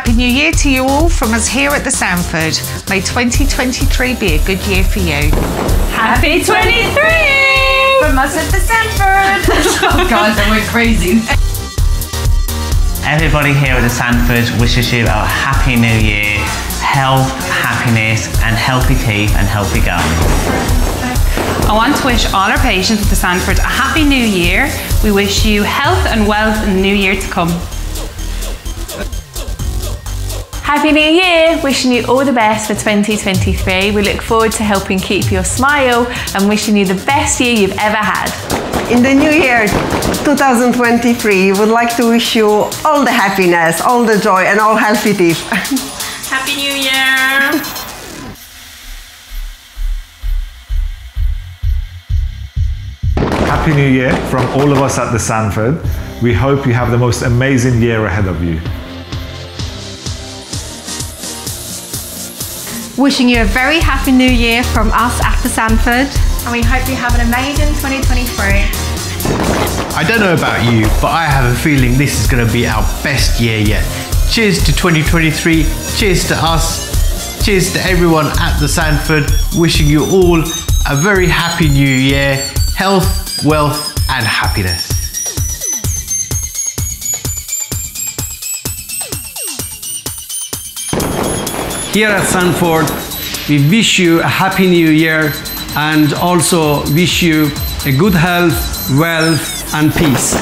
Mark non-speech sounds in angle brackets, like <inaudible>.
Happy New Year to you all from us here at the Sandford. May 2023 be a good year for you. Happy 23! From us at the Sandford. <laughs> oh God, that went crazy. Everybody here at the Sandford wishes you a happy new year, health, happiness, and healthy teeth and healthy gums. I want to wish all our patients at the Sandford a happy new year. We wish you health and wealth in the new year to come. Happy New Year! Wishing you all the best for 2023. We look forward to helping keep your smile and wishing you the best year you've ever had. In the new year 2023, we would like to wish you all the happiness, all the joy, and all healthy teeth. <laughs> Happy New Year! Happy New Year from all of us at the Sandford. We hope you have the most amazing year ahead of you. Wishing you a very happy new year from us at the Sandford. And we hope you have an amazing 2023. I don't know about you, but I have a feeling this is going to be our best year yet. Cheers to 2023. Cheers to us. Cheers to everyone at the Sandford. Wishing you all a very happy new year. Health, wealth, and happiness. here at Sandford. We wish you a happy new year and also wish you a good health, wealth and peace.